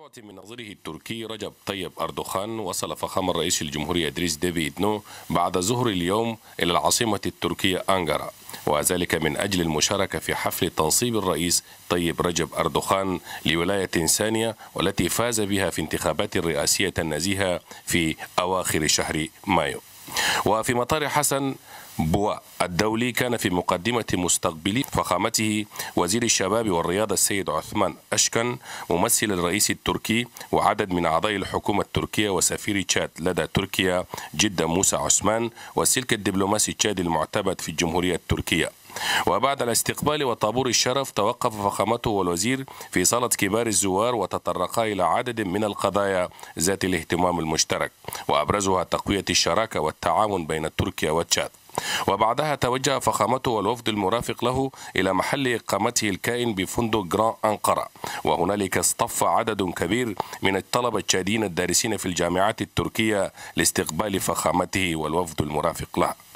بخطوة من نظيره التركي رجب طيب أردوغان وصل فخامة الرئيس الجمهورية إدريس ديفيد نو بعد ظهر اليوم إلى العاصمة التركية أنقرة وذلك من أجل المشاركة في حفل تنصيب الرئيس طيب رجب أردوغان لولاية ثانية والتي فاز بها في انتخابات الرئاسية النزيهة في أواخر شهر مايو. وفي مطار حسن بوا الدولي كان في مقدمة مستقبلي فخامته وزير الشباب والرياضة السيد عثمان أشكن ممثل الرئيس التركي وعدد من أعضاء الحكومة التركية وسفير تشاد لدى تركيا جدة موسى عثمان والسلك الدبلوماسي التشادي المعتمد في الجمهورية التركية. وبعد الاستقبال وطابور الشرف توقف فخامته والوزير في صالة كبار الزوار وتطرقا إلى عدد من القضايا ذات الاهتمام المشترك وأبرزها تقوية الشراكة والتعاون بين تركيا وتشاد وبعدها توجه فخامته والوفد المرافق له إلى محل إقامته الكائن بفندق جران أنقرة وهنالك اصطف عدد كبير من الطلبة التشاديين الدارسين في الجامعات التركية لاستقبال فخامته والوفد المرافق له